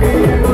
be